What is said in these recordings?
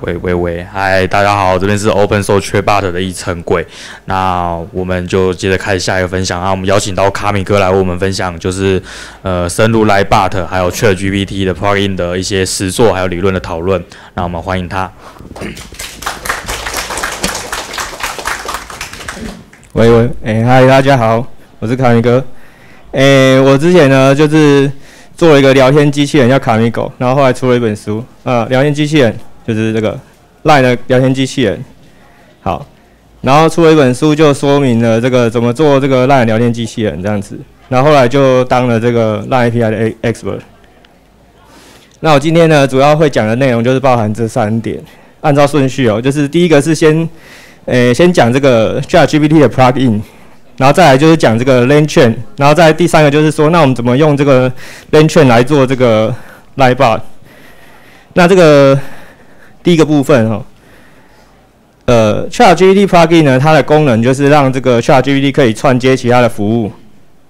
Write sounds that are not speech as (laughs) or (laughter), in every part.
喂喂喂，嗨，大家好，这边是 Open Source Chatbot 的一层鬼，那我们就接着开始下一个分享啊，我们邀请到卡米哥来为我们分享，就是呃深入 Lightbot 还有 ChatGPT 的 Plugin 的一些实作还有理论的讨论，那我们欢迎他。喂喂，哎嗨，大家好，我是卡米哥。哎，我之前呢就是做了一个聊天机器人叫卡米狗，然后后来出了一本书，啊，聊天机器人就是这个 Line 的聊天机器人。好，然后出了一本书，就说明了这个怎么做这个 Line 聊天机器人这样子。然后后来就当了这个 Line API 的 expert。那我今天呢主要会讲的内容就是包含这三点，按照顺序哦，就是第一个是先，诶，先讲这个 ChatGPT 的 plugin。然后再来就是讲这个 l a n c h a i n 然后再第三个就是说，那我们怎么用这个 l a n c h a i n 来做这个 Lightbot？那这个第一个部分哈，呃，ChatGPT Plugin 呢，它的功能就是让这个 ChatGPT 可以串接其他的服务。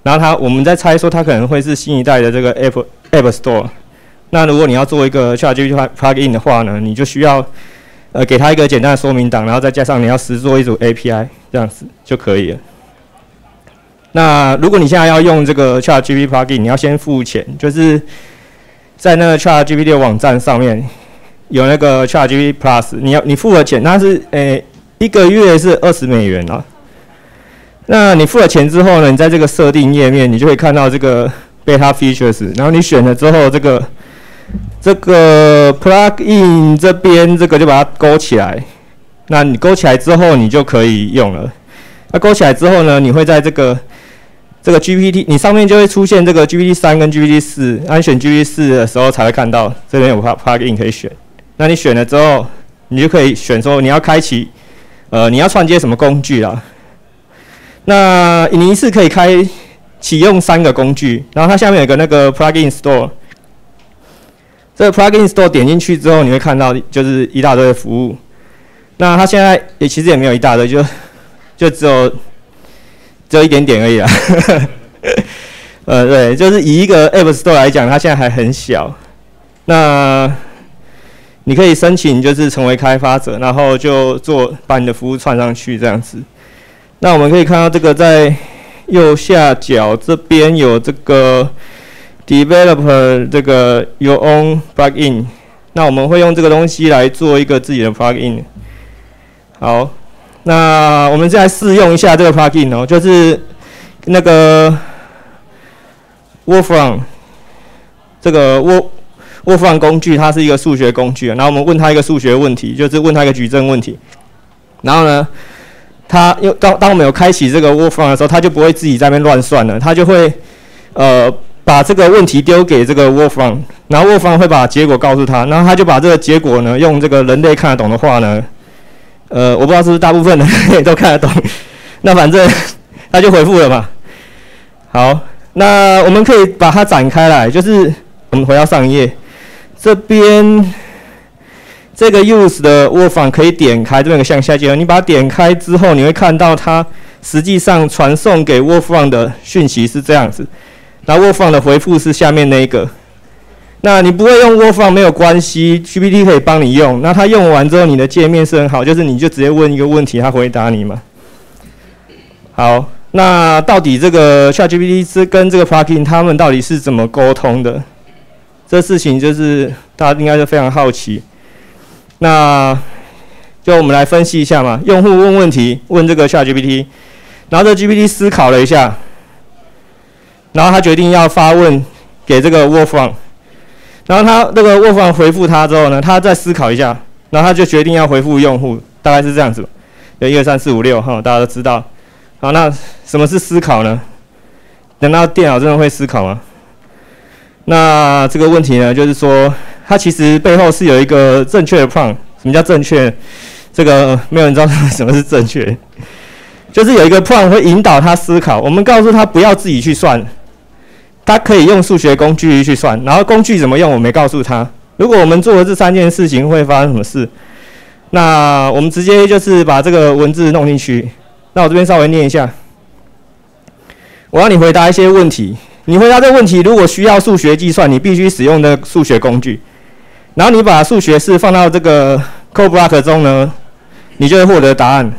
然后它，我们在猜说它可能会是新一代的这个 App App Store。那如果你要做一个 ChatGPT Plugin 的话呢，你就需要呃给它一个简单的说明档，然后再加上你要实做一组 API，这样子就可以了。那如果你现在要用这个 ChatGPT plugin，你要先付钱，就是在那个 ChatGPT 的网站上面有那个 ChatGPT Plus，你要你付了钱，它是诶一个月是二十美元啊。那你付了钱之后呢，你在这个设定页面，你就会看到这个 Beta Features，然后你选了之后，这个这个 plugin 这边这个就把它勾起来。那你勾起来之后，你就可以用了。那勾起来之后呢，你会在这个这个 GPT，你上面就会出现这个 GPT 三跟 GPT 四，按选 GPT 四的时候才会看到这边有 plugin 可以选。那你选了之后，你就可以选说你要开启，呃，你要串接什么工具啊？那你一次可以开启用三个工具，然后它下面有个那个 plugin store，这个 plugin store 点进去之后，你会看到就是一大堆的服务。那它现在也其实也没有一大堆，就就只有。只有一点点而已啊，(laughs) 呃，对，就是以一个 App Store 来讲，它现在还很小。那你可以申请，就是成为开发者，然后就做把你的服务串上去这样子。那我们可以看到这个在右下角这边有这个 Developer 这个 Your Own Plugin。那我们会用这个东西来做一个自己的 Plugin。好。那我们再试用一下这个 plugin 哦，就是那个 Wolfram 这个 Wolf Wolfram 工具，它是一个数学工具。然后我们问他一个数学问题，就是问他一个矩阵问题。然后呢，他又当当我们有开启这个 Wolfram 的时候，他就不会自己在那边乱算了，他就会呃把这个问题丢给这个 Wolfram，然后 Wolfram 会把结果告诉他，然后他就把这个结果呢，用这个人类看得懂的话呢。呃，我不知道是不是大部分人 (laughs) 都看得懂，那反正他就回复了嘛。好，那我们可以把它展开来，就是我们回到上一页，这边这个 use 的 w o r f 可以点开，这边有个向下键，你把它点开之后，你会看到它实际上传送给 w o r f 的讯息是这样子，那 w o r f 的回复是下面那一个。那你不会用 Wolfram 没有关系，GPT 可以帮你用。那它用完之后，你的界面是很好，就是你就直接问一个问题，它回答你嘛。好，那到底这个 ChatGPT 是跟这个 Plugin 他们到底是怎么沟通的？这事情就是大家应该是非常好奇。那就我们来分析一下嘛。用户问问题，问这个 ChatGPT，然后这 GPT 思考了一下，然后他决定要发问给这个 Wolfram。然后他那个卧房回复他之后呢，他再思考一下，然后他就决定要回复用户，大概是这样子，有一二三四五六哈，大家都知道。好，那什么是思考呢？难道电脑真的会思考吗？那这个问题呢，就是说它其实背后是有一个正确的 prompt。什么叫正确？这个没有人知道什么是正确，(laughs) 就是有一个 prompt 会引导他思考。我们告诉他不要自己去算。他可以用数学工具去算，然后工具怎么用，我没告诉他。如果我们做了这三件事情，会发生什么事？那我们直接就是把这个文字弄进去。那我这边稍微念一下。我要你回答一些问题。你回答这个问题，如果需要数学计算，你必须使用的数学工具。然后你把数学式放到这个 code block 中呢，你就会获得答案。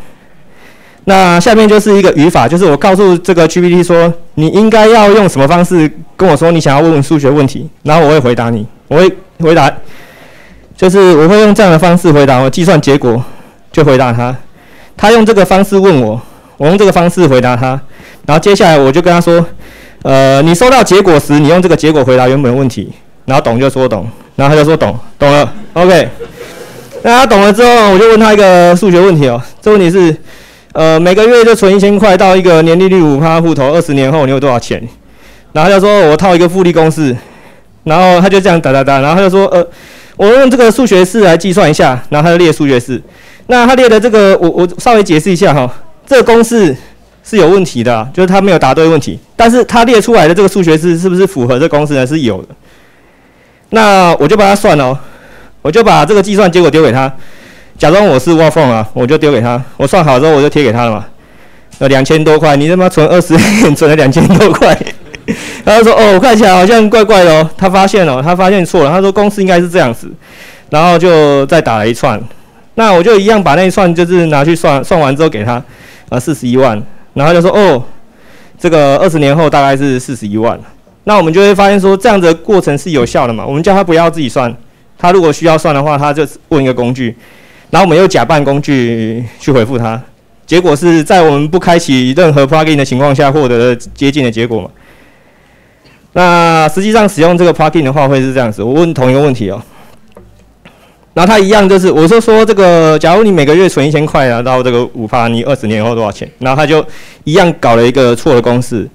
那下面就是一个语法，就是我告诉这个 GPT 说，你应该要用什么方式跟我说你想要问数学问题，然后我会回答你，我会回答，就是我会用这样的方式回答，我计算结果就回答他，他用这个方式问我，我用这个方式回答他，然后接下来我就跟他说，呃，你收到结果时，你用这个结果回答原本的问题，然后懂就说懂，然后他就说懂，懂了，OK。那他懂了之后，我就问他一个数学问题哦，这问题是。呃，每个月就存一千块到一个年利率五趴户头，二十年后你有多少钱？然后他就说我套一个复利公式，然后他就这样哒哒哒，然后他就说呃，我用这个数学式来计算一下，然后他就列数学式。那他列的这个，我我稍微解释一下哈，这个公式是有问题的，就是他没有答对问题，但是他列出来的这个数学式是不是符合这公式呢？是有的。那我就帮他算哦，我就把这个计算结果丢给他。假装我是挖缝啊，我就丢给他。我算好之后，我就贴给他了嘛。呃，两千多块，你他妈存二十年存了两千多块。(laughs) 然后说哦，看起来好像怪怪的哦。他发现了，他发现错了。他说公司应该是这样子，然后就再打了一串。那我就一样把那一串就是拿去算，算完之后给他，啊，四十一万。然后就说哦，这个二十年后大概是四十一万。那我们就会发现说，这样的过程是有效的嘛？我们叫他不要自己算，他如果需要算的话，他就问一个工具。然后我们又假扮工具去回复他，结果是在我们不开启任何 plugin 的情况下获得接近的结果嘛？那实际上使用这个 plugin 的话会是这样子，我问同一个问题哦，然后他一样就是，我就说这个，假如你每个月存一千块啊，到这个五趴，你二十年以后多少钱？然后他就一样搞了一个错的公式，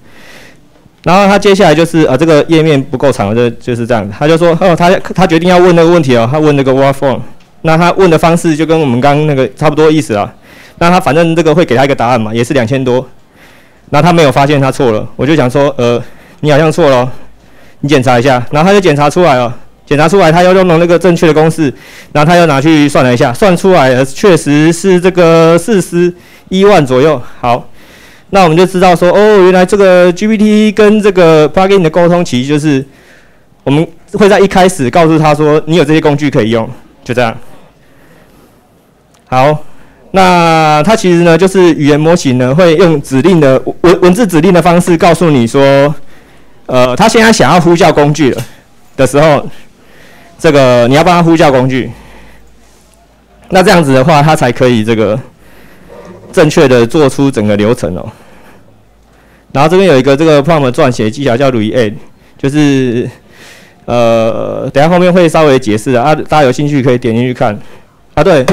然后他接下来就是啊，这个页面不够长，就就是这样，他就说哦，他他决定要问那个问题哦，他问那个 what form。那他问的方式就跟我们刚刚那个差不多意思啊。那他反正这个会给他一个答案嘛，也是两千多。那他没有发现他错了，我就想说，呃，你好像错了，你检查一下。然后他就检查出来了，检查出来他要用了那个正确的公式，然后他又拿去算了一下，算出来确实是这个四十一万左右。好，那我们就知道说，哦，原来这个 GPT 跟这个 plugin 的沟通，其实就是我们会在一开始告诉他说，你有这些工具可以用。就这样，好，那它其实呢，就是语言模型呢，会用指令的文文字指令的方式告诉你说，呃，他现在想要呼叫工具了的时候，这个你要帮他呼叫工具，那这样子的话，他才可以这个正确的做出整个流程哦。然后这边有一个这个 prompt 撰写技巧叫 read，就是。呃，等下后面会稍微解释啊，大家有兴趣可以点进去看。啊，对，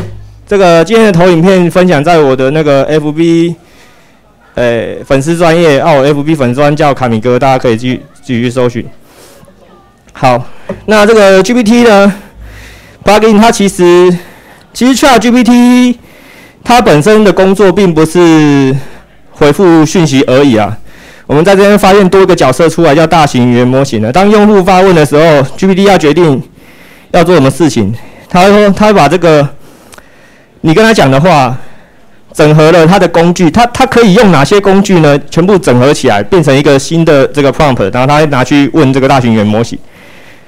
这个今天的投影片分享在我的那个 FB，诶，粉丝专业，哦，FB 粉专叫卡米哥，大家可以继继续搜寻。好，那这个 GPT 呢，plugin 它其实，其实 Chat GPT 它本身的工作并不是回复讯息而已啊。我们在这边发现多个角色出来，叫大型语言模型的。当用户发问的时候，GPT 要决定要做什么事情，他说，他把这个你跟他讲的话，整合了他的工具，他他可以用哪些工具呢？全部整合起来，变成一个新的这个 prompt，然后他拿去问这个大型语言模型。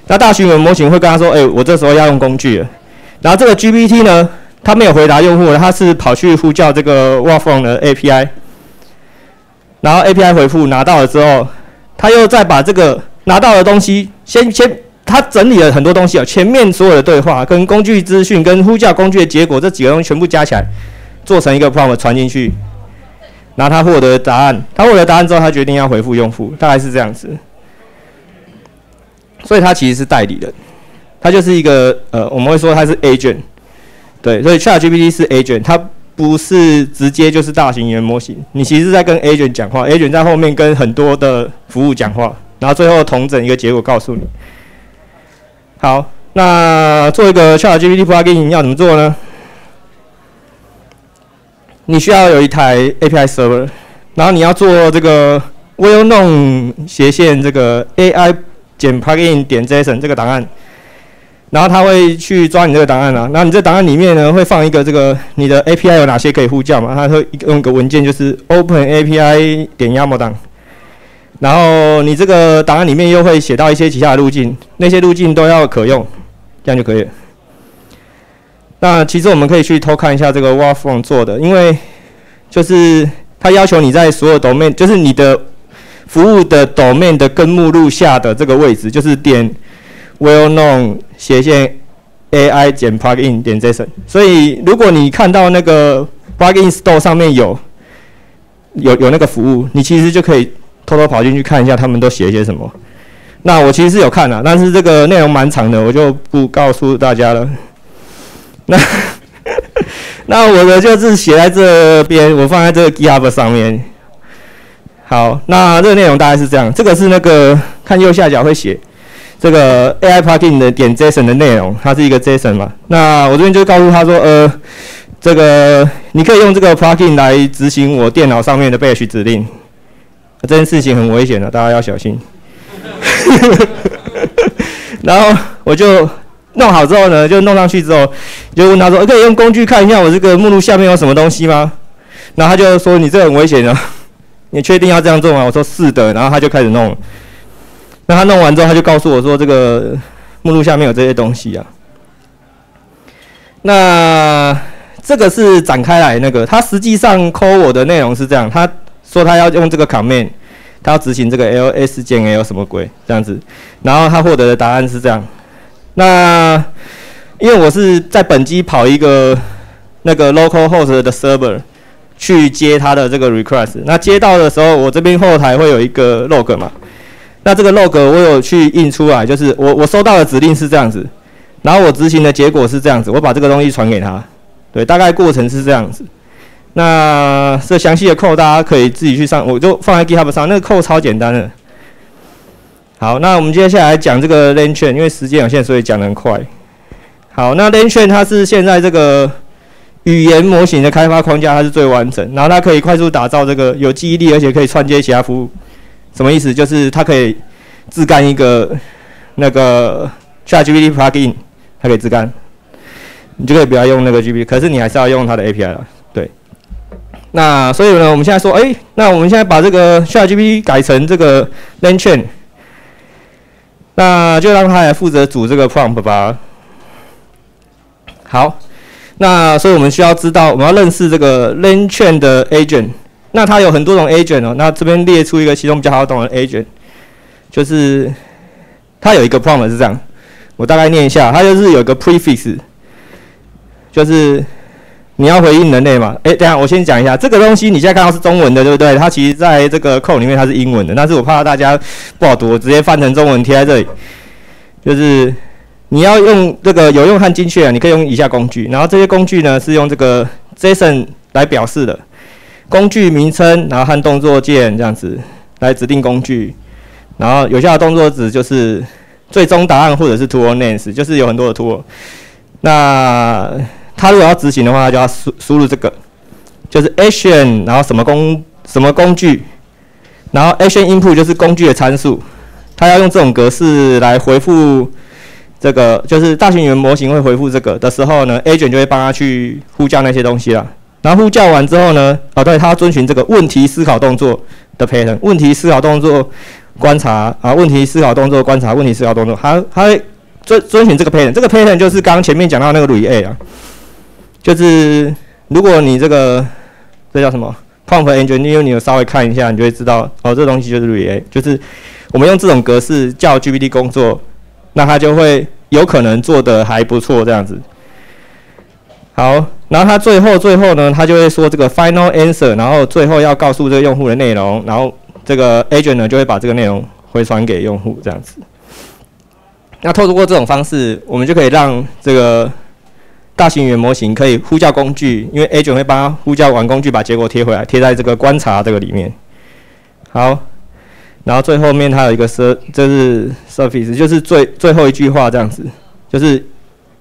那大型语言模型会跟他说：“哎，我这时候要用工具。”然后这个 GPT 呢，他没有回答用户，他是跑去呼叫这个 w a r f r o m 的 API。然后 API 回复拿到了之后，他又再把这个拿到的东西，先先他整理了很多东西啊，前面所有的对话、跟工具资讯、跟呼叫工具的结果，这几个东西全部加起来，做成一个 prompt 传进去，然后他获得答案。他获得答案之后，他决定要回复用户，大概是这样子。所以他其实是代理人，他就是一个呃，我们会说他是 agent，对，所以 ChatGPT 是 agent，他。不是直接就是大型语言模型，你其实在跟 agent 讲话，agent 在后面跟很多的服务讲话，然后最后同整一个结果告诉你。好，那做一个 ChatGPT plugin 要怎么做呢？你需要有一台 API server，然后你要做这个 well-known 斜线这个 AI 减 plugin 点 JSON 这个档案。然后他会去抓你这个档案啊，然后你这档案里面呢会放一个这个你的 API 有哪些可以呼叫嘛？他会用一个文件就是 Open API 点 YAML 档，然后你这个档案里面又会写到一些其他的路径，那些路径都要可用，这样就可以了。那其实我们可以去偷看一下这个 w a r f r o m 做的，因为就是它要求你在所有 domain，就是你的服务的 domain 的根目录下的这个位置，就是点 well known 斜线 AI 减 plugin 点 JSON。所以如果你看到那个 plugin store 上面有有有那个服务，你其实就可以偷偷跑进去看一下他们都写一些什么。那我其实是有看的，但是这个内容蛮长的，我就不告诉大家了。(laughs) 那那我的就是写在这边，我放在这个 GitHub 上面。好，那这个内容大概是这样。这个是那个看右下角会写这个 AI Plugin 的点 JSON 的内容，它是一个 JSON 嘛。那我这边就告诉他说，呃，这个你可以用这个 Plugin 来执行我电脑上面的 Bash 指令。这件事情很危险的，大家要小心。(laughs) 然后我就。弄好之后呢，就弄上去之后，就问他说：“可以用工具看一下我这个目录下面有什么东西吗？”然后他就说：“你这很危险的，你确定要这样做吗？”我说：“是的。”然后他就开始弄。那他弄完之后，他就告诉我说：“这个目录下面有这些东西啊。”那这个是展开来那个，他实际上抠我的内容是这样，他说他要用这个 command，他要执行这个 ls 键 l 什么鬼这样子，然后他获得的答案是这样。那因为我是在本机跑一个那个 local host 的 server 去接它的这个 request，那接到的时候，我这边后台会有一个 log 嘛？那这个 log 我有去印出来，就是我我收到的指令是这样子，然后我执行的结果是这样子，我把这个东西传给他，对，大概过程是这样子。那这详细的 code 大家可以自己去上，我就放在 GitHub 上，那个 code 超简单的。好，那我们接下来讲这个 l a n c h a i n 因为时间有限，所以讲得很快。好，那 l a n c h a i n 它是现在这个语言模型的开发框架，它是最完整，然后它可以快速打造这个有记忆力，而且可以串接其他服务。什么意思？就是它可以自干一个那个 ChatGPT plugin，它可以自干，你就可以不要用那个 GPT，可是你还是要用它的 API 了。对。那所以呢，我们现在说，哎，那我们现在把这个 ChatGPT 改成这个 l a n Chain，。那就让他来负责组这个 prompt 吧。好，那所以我们需要知道，我们要认识这个 LangChain 的 agent。那它有很多种 agent 哦。那这边列出一个其中比较好懂的 agent，就是它有一个 prompt 是这样，我大概念一下，它就是有个 prefix，就是。你要回应人类嘛？哎，等下我先讲一下这个东西，你现在看到是中文的，对不对？它其实在这个 code 里面它是英文的，但是我怕大家不好读，我直接翻成中文贴在这里。就是你要用这个有用和精确啊，你可以用以下工具，然后这些工具呢是用这个 JSON 来表示的，工具名称，然后和动作键这样子来指定工具，然后有效的动作值就是最终答案或者是 tool names，就是有很多的 tool。那他如果要执行的话，就要输输入这个，就是 action，然后什么工什么工具，然后 action input 就是工具的参数，他要用这种格式来回复这个，就是大型语言模型会回复这个的时候呢，agent 就会帮他去呼叫那些东西了。然后呼叫完之后呢，哦，对，他要遵循这个问题思考动作的 pattern，问题思考动作观察啊，问题思考动作观察，问题思考动作，他他会遵遵循这个 pattern，这个 pattern 就是刚前面讲到那个 re a 啊。就是如果你这个这叫什么 prompt engine，因为你有稍微看一下，你就会知道哦，这东西就是 re a，就是我们用这种格式叫 GPT 工作，那他就会有可能做的还不错这样子。好，然后他最后最后呢，他就会说这个 final answer，然后最后要告诉这个用户的内容，然后这个 agent 呢就会把这个内容回传给用户这样子。那透过这种方式，我们就可以让这个。大型语言模型可以呼叫工具，因为 agent 会帮它呼叫完工具，把结果贴回来，贴在这个观察这个里面。好，然后最后面它有一个 ser，这是 surface，就是最最后一句话这样子，就是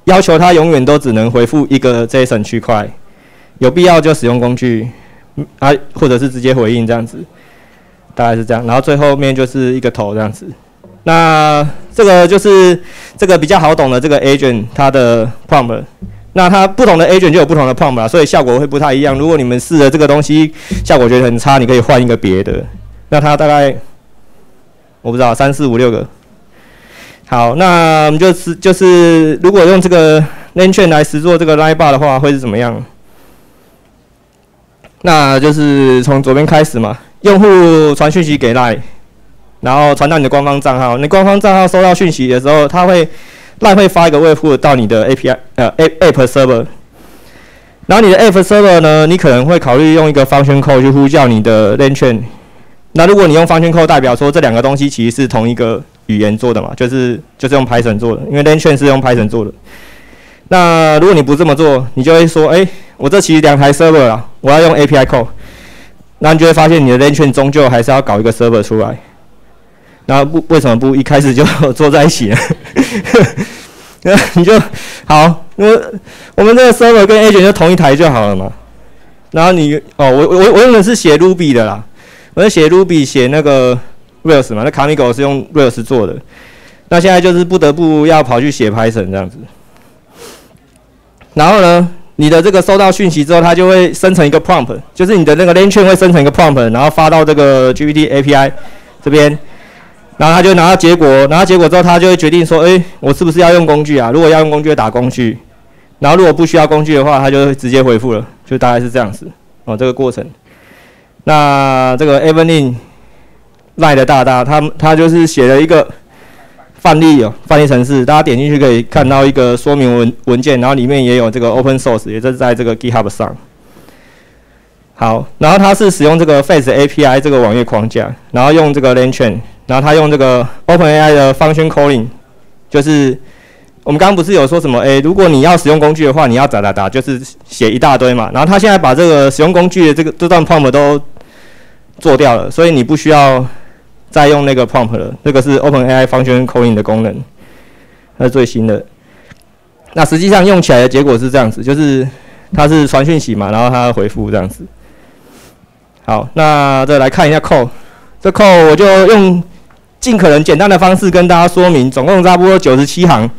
要求它永远都只能回复一个 JSON 区块，有必要就使用工具，啊，或者是直接回应这样子，大概是这样。然后最后面就是一个头这样子。那这个就是这个比较好懂的这个 agent 它的 prompt。那它不同的 agent 就有不同的 prompt 啦所以效果会不太一样。如果你们试了这个东西，效果觉得很差，你可以换一个别的。那它大概我不知道三四五六个。好，那我们就是就是如果用这个 len 来实做这个 line bar 的话，会是怎么样？那就是从左边开始嘛，用户传讯息给 lie 然后传到你的官方账号。你官方账号收到讯息的时候，它会 lie 会发一个位户到你的 API 呃 App server。然后你的 app server 呢，你可能会考虑用一个 function code 去呼叫你的 len。那如果你用 function code 代表说这两个东西其实是同一个语言做的嘛，就是就是用 Python 做的，因为 len 券是用 Python 做的。那如果你不这么做，你就会说，哎，我这其实两台 server 啊，我要用 API code。那你就会发现你的 len 券终究还是要搞一个 server 出来。那不为什么不一开始就做在一起呢？(laughs) 那你就好，因为我们这个 server 跟 agent 就同一台就好了嘛。然后你哦，我我我用的是写 Ruby 的啦。我在写 Ruby 写那个 Rails 嘛，那 Camigo 是用 Rails 做的，那现在就是不得不要跑去写 Python 这样子。然后呢，你的这个收到讯息之后，它就会生成一个 prompt，就是你的那个 len 会生成一个 prompt，然后发到这个 GPT API 这边，然后它就拿到结果，拿到结果之后，它就会决定说，哎，我是不是要用工具啊？如果要用工具，打工具；然后如果不需要工具的话，它就会直接回复了，就大概是这样子哦，这个过程。那这个 Evelyn 赖的大大，他他就是写了一个范例哦，范例程式，大家点进去可以看到一个说明文文件，然后里面也有这个 Open Source，也就是在这个 GitHub 上。好，然后他是使用这个 Face API 这个网页框架，然后用这个 lanchain，然后他用这个 OpenAI 的 Function Calling，就是我们刚刚不是有说什么？诶，如果你要使用工具的话，你要咋咋打，就是写一大堆嘛。然后他现在把这个使用工具的这个这段 prompt 都做掉了，所以你不需要再用那个 prompt 了。这个是 OpenAI Function Calling 的功能，它是最新的。那实际上用起来的结果是这样子，就是它是传讯息嘛，然后它回复这样子。好，那再来看一下 code，这 code 我就用尽可能简单的方式跟大家说明，总共差不多九十七行。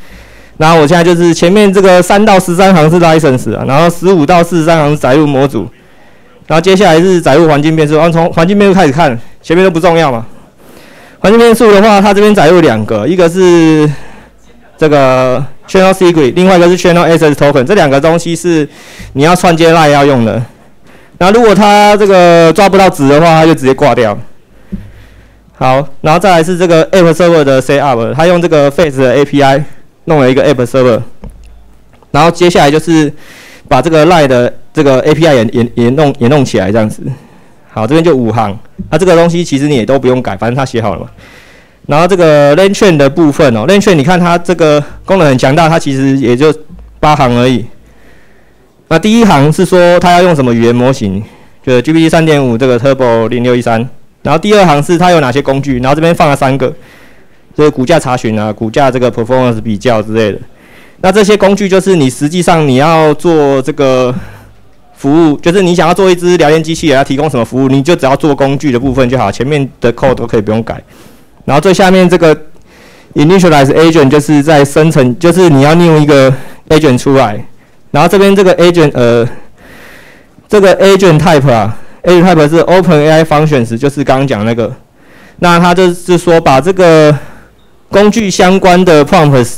然后我现在就是前面这个三到十三行是 license 啊，然后十五到四十三行是载入模组。然后接下来是载入环境变数，然后从环境变数开始看，前面都不重要嘛。环境变数的话，它这边载入两个，一个是这个 channel secret，另外一个是 channel access token，这两个东西是你要串接 line 要用的。那如果它这个抓不到值的话，它就直接挂掉。好，然后再来是这个 app server 的 set up，它用这个 face 的 API 弄了一个 app server，然后接下来就是把这个 line 的这个 API 也也也弄也弄起来这样子，好，这边就五行，那这个东西其实你也都不用改，反正它写好了嘛。然后这个 len 券的部分哦，len 券你看它这个功能很强大，它其实也就八行而已。那第一行是说它要用什么语言模型，就是 GPT 三点五这个 Turbo 零六一三。然后第二行是它有哪些工具，然后这边放了三个，就是股价查询啊、股价这个 performance 比较之类的。那这些工具就是你实际上你要做这个。服务就是你想要做一只聊天机器人，要提供什么服务，你就只要做工具的部分就好，前面的 code 都可以不用改。然后最下面这个 initialize agent 就是在生成，就是你要利用一个 agent 出来。然后这边这个 agent 呃，这个 agent type 啊，agent type 是 OpenAI functions，就是刚刚讲那个。那它就是说把这个工具相关的 prompts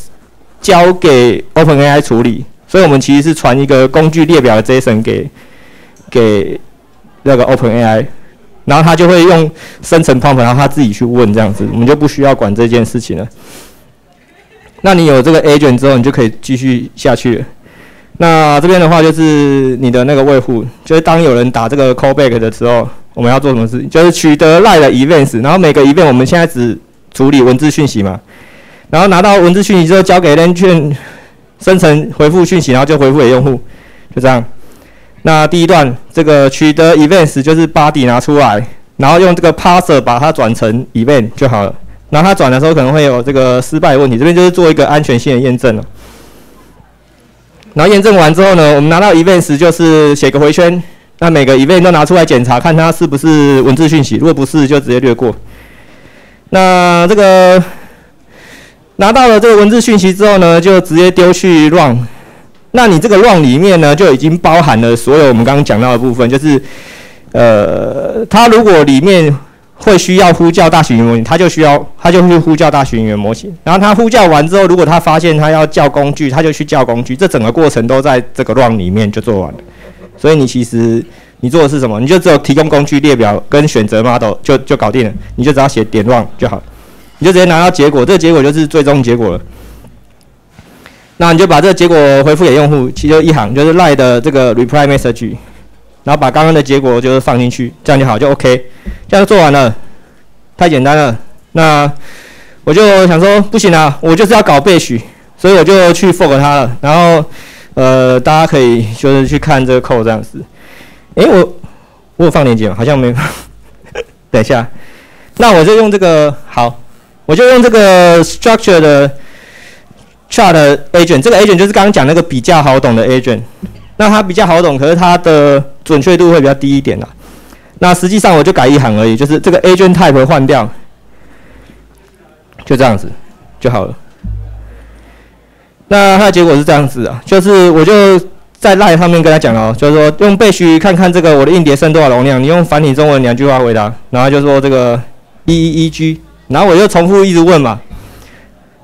交给 OpenAI 处理。所以我们其实是传一个工具列表的 JSON 给给那个 OpenAI，然后他就会用生成 prompt，然后他自己去问这样子，我们就不需要管这件事情了。那你有这个 agent 之后，你就可以继续下去。那这边的话就是你的那个位户，就是当有人打这个 callback 的时候，我们要做什么事？就是取得赖的 events，然后每个 event 我们现在只处理文字讯息嘛，然后拿到文字讯息之后交给 len 券。生成回复讯息，然后就回复给用户，就这样。那第一段这个取得 events 就是 body 拿出来，然后用这个 parser 把它转成 event 就好了。然后它转的时候可能会有这个失败问题，这边就是做一个安全性的验证了。然后验证完之后呢，我们拿到 events 就是写个回圈，那每个 event 都拿出来检查，看它是不是文字讯息，如果不是就直接略过。那这个。拿到了这个文字讯息之后呢，就直接丢去 run。那你这个 run 里面呢，就已经包含了所有我们刚刚讲到的部分，就是，呃，它如果里面会需要呼叫大型语言模型，它就需要它就去呼叫大型语言模型。然后它呼叫完之后，如果它发现它要叫工具，它就去叫工具。这整个过程都在这个 run 里面就做完了。所以你其实你做的是什么？你就只有提供工具列表跟选择 model 就就搞定了。你就只要写点 run 就好，你就直接拿到结果。这个结果就是最终结果了。那你就把这个结果回复给用户，其实一行，就是 lie 的这个 reply message，然后把刚刚的结果就是放进去，这样就好，就 OK，这样就做完了，太简单了。那我就想说，不行啊，我就是要搞背许，所以我就去 fork 它了。然后，呃，大家可以就是去看这个 code 这样子。诶，我我有放链接吗？好像没有。(laughs) 等一下，那我就用这个，好，我就用这个 structure 的。chart agent 这个 agent 就是刚刚讲那个比较好懂的 agent，那它比较好懂，可是它的准确度会比较低一点啦。那实际上我就改一行而已，就是这个 agent type 换掉，就这样子就好了。那它的结果是这样子啊，就是我就在 line 上面跟他讲哦，就是说用背虚看看这个我的硬碟剩多少容量，你用繁体中文两句话回答，然后就说这个一一一 G，然后我又重复一直问嘛。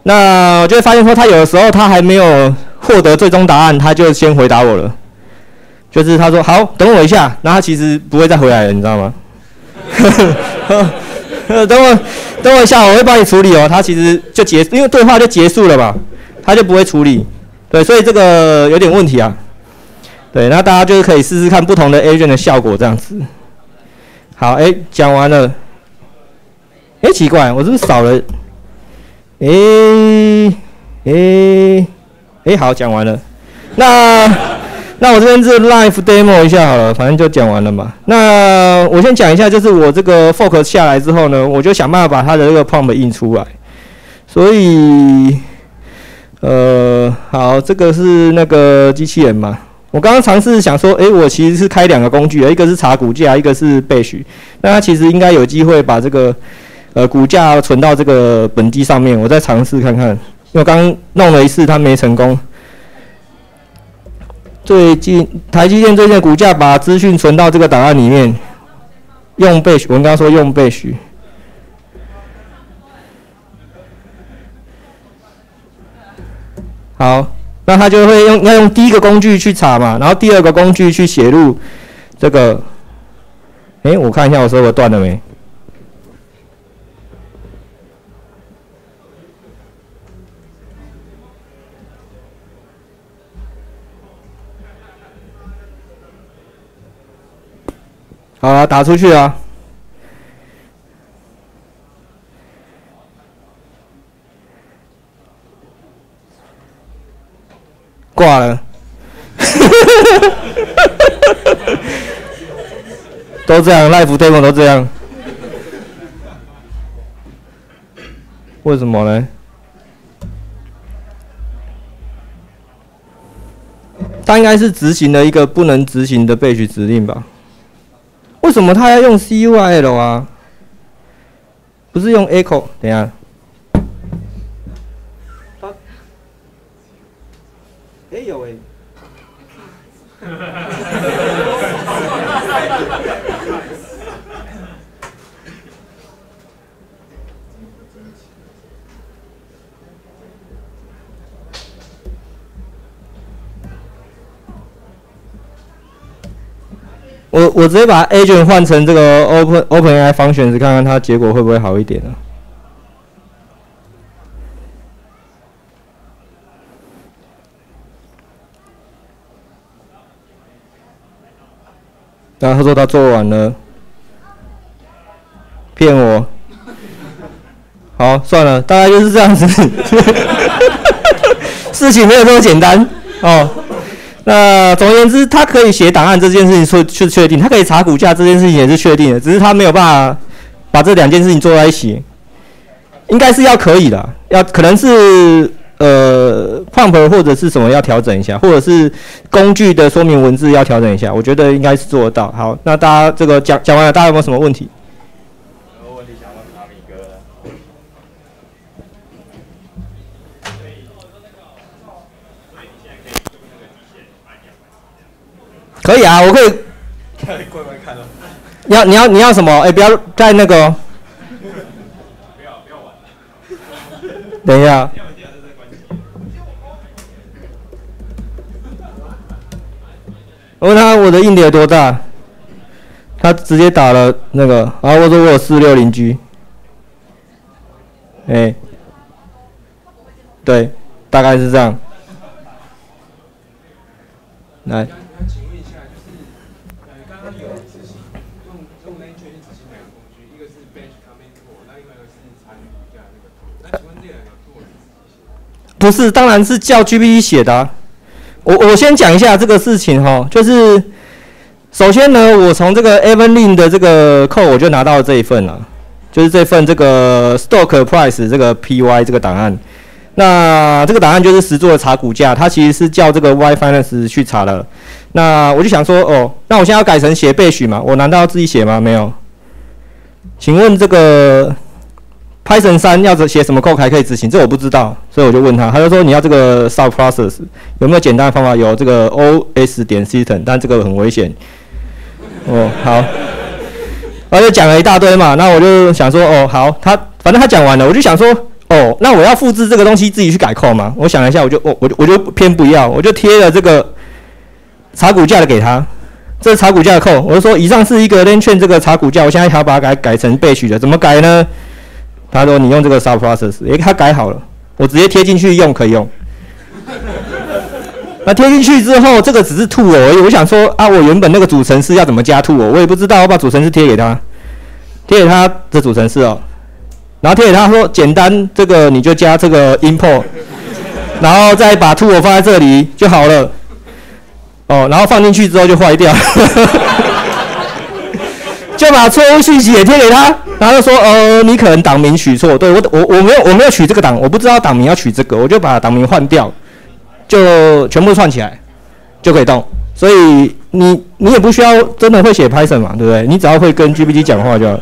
那我就会发现说，他有的时候他还没有获得最终答案，他就先回答我了。就是他说好，等我一下，那他其实不会再回来了，你知道吗？(laughs) 等我等我一下，我会帮你处理哦。他其实就结，因为对话就结束了嘛，他就不会处理。对，所以这个有点问题啊。对，那大家就是可以试试看不同的 agent 的效果这样子。好，哎，讲完了。哎，奇怪，我是不是少了？诶诶诶，好，讲完了。那那我这边是 live demo 一下好了，反正就讲完了嘛。那我先讲一下，就是我这个 fork 下来之后呢，我就想办法把它的这个 prompt 印出来。所以，呃，好，这个是那个机器人嘛。我刚刚尝试想说，诶，我其实是开两个工具，一个是查骨架，一个是背许。那它其实应该有机会把这个。呃，股价存到这个本机上面，我再尝试看看。因为刚刚弄了一次，它没成功。最近台积电最近股价把资讯存到这个档案里面，用背许，我刚刚说用背许。好，那他就会用要用第一个工具去查嘛，然后第二个工具去写入这个。哎，我看一下我说我断了没？好了，打出去啊！挂了，(laughs) 都这样，live demo 都这样，为什么呢？他应该是执行了一个不能执行的备取指令吧？为什么他要用 CUL 啊？不是用 Echo？等下。哎有哎。我我直接把 agent 换成这个 open open AI 方选择，看看它结果会不会好一点呢？然后他说他做完了，骗我。好，算了，大概就是这样子。(laughs) 事情没有这么简单哦。那总而言之，他可以写档案这件事情是确确定，他可以查股价这件事情也是确定的，只是他没有办法把这两件事情做在一起，应该是要可以的，要可能是呃 pump 或者是什么要调整一下，或者是工具的说明文字要调整一下，我觉得应该是做得到。好，那大家这个讲讲完了，大家有没有什么问题？可以啊，我可以。(laughs) 你要你要你要什么？哎、不要在那个。不要不要玩。等一下。我问他我的硬碟有多大，他直接打了那个，然后我说我有四六零 G。哎、对，大概是这样。来。不是，当然是叫 GPT 写的。我我先讲一下这个事情哈，就是首先呢，我从这个 Evelyn 的这个扣我就拿到这一份了，就是这份这个 Stock Price 这个 PY 这个档案。那这个档案就是实做的查股价，它其实是叫这个 Y Finance 去查的。那我就想说，哦，那我现在要改成写备许嘛？我难道要自己写吗？没有。请问这个？Python 三要写什么 code 还可以执行？这我不知道，所以我就问他，他就说你要这个 sub process 有没有简单的方法？有这个 os 点 system，但这个很危险。哦，好，他就讲了一大堆嘛，那我就想说，哦，好，他反正他讲完了，我就想说，哦，那我要复制这个东西自己去改 code 吗？我想了一下，我就，我我就我就偏不要，我就贴了这个查股价的给他，这是查股价的 code，我就说以上是一个 len 券这个查股价，我现在还要把它改改成备取的，怎么改呢？他说：“你用这个 sub process，诶，他改好了，我直接贴进去用可以用。(laughs) 那贴进去之后，这个只是 to 而已。我想说啊，我原本那个主程式要怎么加 to 我，也不知道。我把主程式贴给他，贴给他的主程式哦，然后贴给他说简单，这个你就加这个 import，然后再把 to 放在这里就好了。哦，然后放进去之后就坏掉，就把错误信息也贴给他。”然后就说，呃，你可能党名取错，对我我我没有我没有取这个党，我不知道党名要取这个，我就把党名换掉，就全部串起来就可以动。所以你你也不需要真的会写 Python 嘛，对不对？你只要会跟 GPT 讲话就，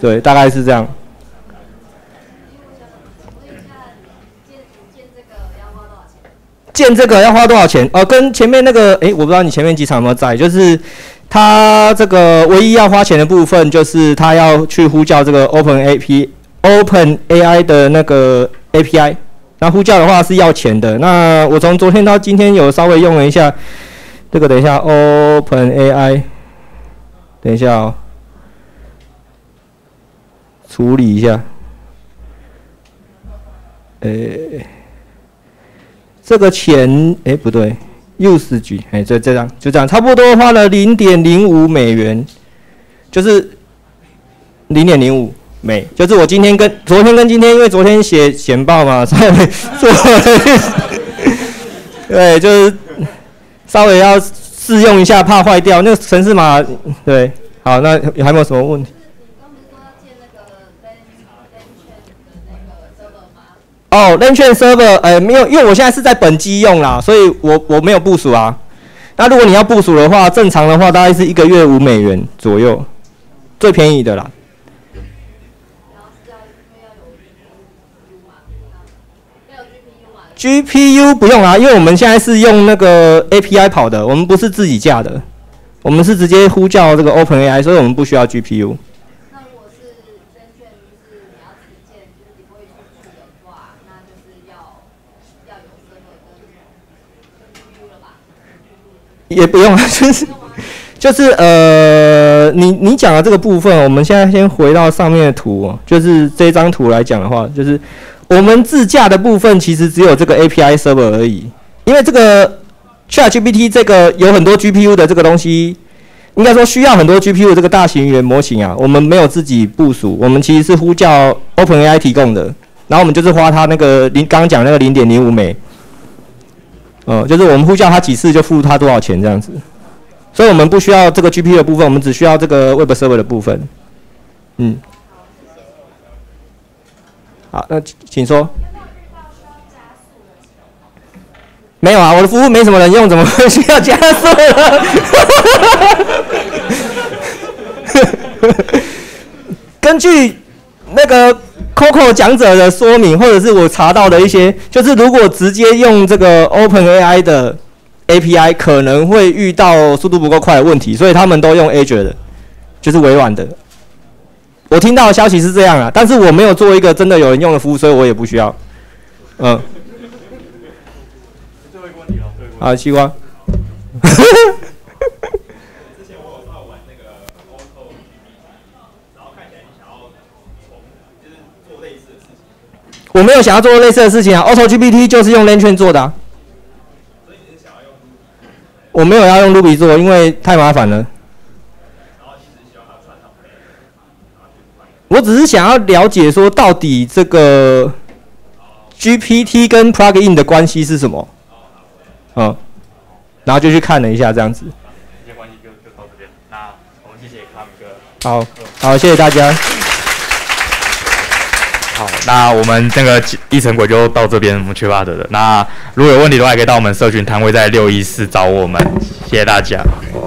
对，大概是这样。建这个要花多少钱？呃，跟前面那个，哎，我不知道你前面几场有没有在，就是。它这个唯一要花钱的部分，就是它要去呼叫这个 Open A P Open A I 的那个 A P I。那呼叫的话是要钱的。那我从昨天到今天有稍微用了一下，这个等一下 Open A I，等一下哦，处理一下。诶，这个钱，诶，不对。又是局，哎，就这样，就这样，差不多花了零点零五美元，就是零点零五美，就是我今天跟昨天跟今天，因为昨天写简报嘛，稍微做，(laughs) 对，就是稍微要试用一下，怕坏掉那个城市码，对，好，那还有没有什么问题。哦 l a n c h a n server，呃，没有，因为我现在是在本机用啦，所以我我没有部署啊。那如果你要部署的话，正常的话大概是一个月五美元左右，最便宜的啦。GPU 不用啊，因为我们现在是用那个 API 跑的，我们不是自己架的，我们是直接呼叫这个 OpenAI，所以我们不需要 GPU。也不用，就是就是呃，你你讲的这个部分，我们现在先回到上面的图，就是这张图来讲的话，就是我们自驾的部分其实只有这个 API server 而已，因为这个 ChatGPT 这个有很多 GPU 的这个东西，应该说需要很多 GPU 这个大型语言模型啊，我们没有自己部署，我们其实是呼叫 OpenAI 提供的，然后我们就是花它那个零刚刚讲那个零点零五美。哦，就是我们呼叫他几次就付他多少钱这样子，所以我们不需要这个 G P 的部分，我们只需要这个 Web Server 的部分。嗯。好，那请说。没有啊，我的服务没什么人用，怎么会需要加速呢？(laughs) 根据那个。Coco 讲者的说明，或者是我查到的一些，就是如果直接用这个 OpenAI 的 API，可能会遇到速度不够快的问题，所以他们都用 Azure 的，就是微软的。我听到的消息是这样啊，但是我没有做一个真的有人用的服务，所以我也不需要。嗯。最后一个问题了，啊，西瓜。(laughs) 我没有想要做类似的事情啊，Auto GPT 就是用 LangChain 做的。我没有要用 Ruby 做，因为太麻烦了。我只是想要了解说，到底这个 GPT 跟 Plugin 的关系是什么？嗯，然后就去看了一下，这样子。那我们谢谢康哥。好，好，谢谢大家。那我们这个一层鬼就到这边，我们缺乏的。那如果有问题的话，可以到我们社群摊位在六一四找我们。谢谢大家。